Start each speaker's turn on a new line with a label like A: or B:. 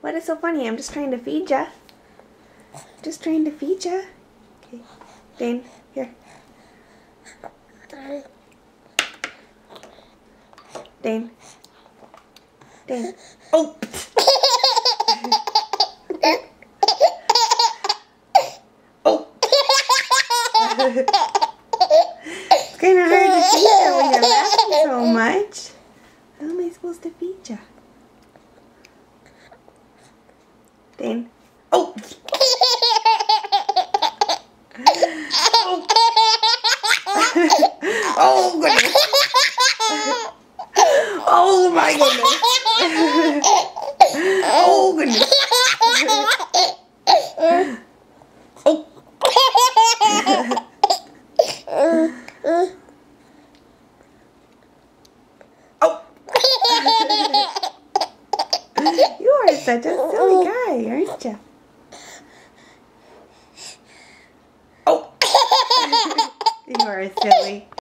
A: What is so funny? I'm just trying to feed ya. Just trying to feed ya. Okay. Dane, here. Dane. Dane. Oh! oh! it's kind of hard to feed ya when you're laughing so much. How am I supposed to feed ya? Dane. Oh. oh! oh goodness. Oh my goodness. Oh goodness. Oh. Oh. You are such a silly guy, aren't you? Oh. You are silly.